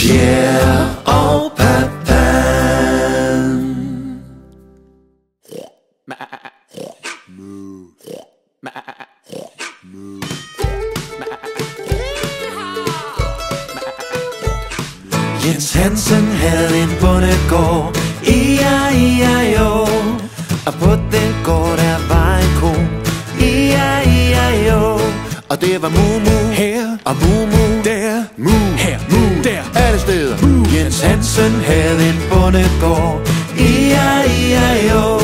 Pierre og Papa. Jens Hansen havde en bondegård Ia, ia, jo Og på den gård der var en ko Ia, ia, jo Og det var Mumu. Her. Og Mumu. Der. Mu, Her. Mu, Hansen havde en bondegård. Jo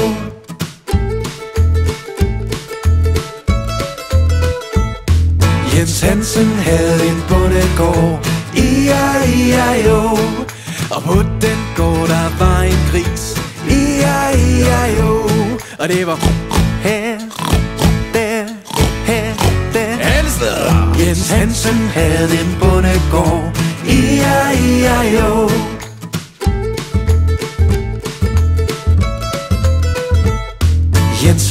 Jens Hansen havde en bondegård. Jo Og på den gård der var en gris. Jo Og det var her, der, her, der. Alle steder. Jens Hansen havde en bondegård. Ia,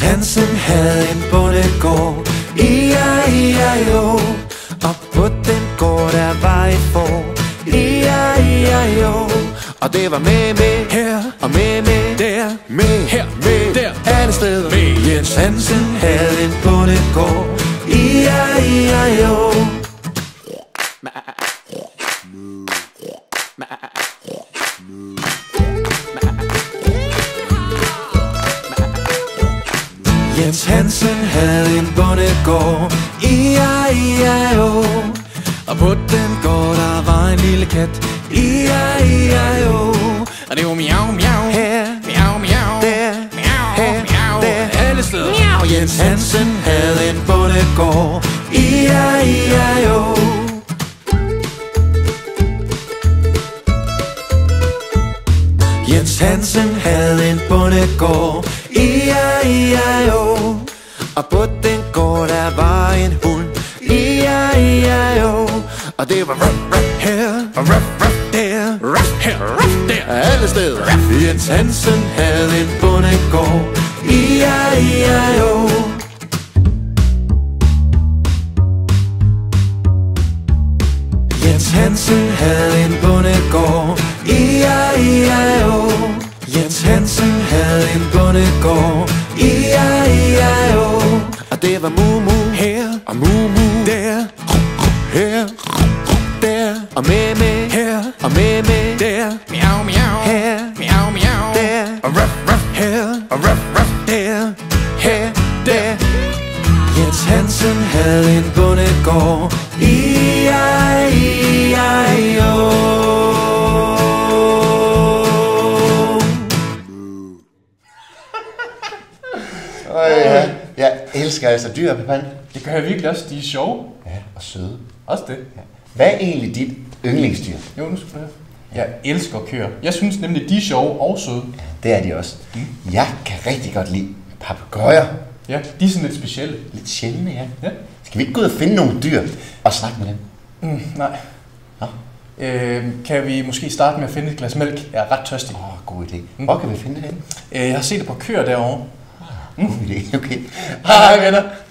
Hansen havde en bondegård. Ia, ia, jo. Og på den gård der var et får. Ia, ia, jo. Og det var med, med. Her. Og med, med. Der. Med, Her. med, Der. alle steder Med. Jens Hansen havde en bondegård. Ia, ia, jo Jens Hansen havde en bondegård Ia, ia, jo Og på den gård der var en lille kat Ia, ia, jo Og det var miau, miau Her, Miau, miau der, Miau, her, miau der. Alle steder. Og Jens Hansen. Havde en bondegård Ia, ia, jo Jens Hansen havde en bondegård Ia, ia, jo Og på den gård der var en hund. Ia, ia, jo. Og det var ruff, ruff her. Og ruff, ruff der. Ruff her Ruff der. Alle steder. Jens Hansen havde en bondegård. Ia, ia, jo. Jens Hansen havde en bondegård. Ia, ia, jo. Jens Hansen havde en bondegård. Ia, ia, jo. Og det var Mumu Her og Mumu Der her Der og med, med Her og med, med Der Miau, miau Her. Miau, miau Der Og ruff, ruff her Og ruff, ruff der, her, der. Jens Hansen havde en bondegård. Ia, elsker altså dyr, Peppan. Det gør jeg virkelig også, de er sjove Ja, og søde. Også det Hvad er egentlig dit yndlingsdyr? Jo, nu skal du høre Jeg elsker køer Jeg synes nemlig, de er sjove og søde Det er de også. Jeg kan rigtig godt lide papegøjer. Ja, de er sådan lidt specielle Lidt sjældne, ja. Ja Skal vi ikke gå ud og finde nogle dyr og snakke med dem? mm, Nej Nå, øh, Kan vi måske starte med at finde et glas mælk? Jeg er ret tørstig åh, god idé. Hvor kan vi finde det henne? øh, Jeg har set det på køer derovre God idé, okay. Hej venner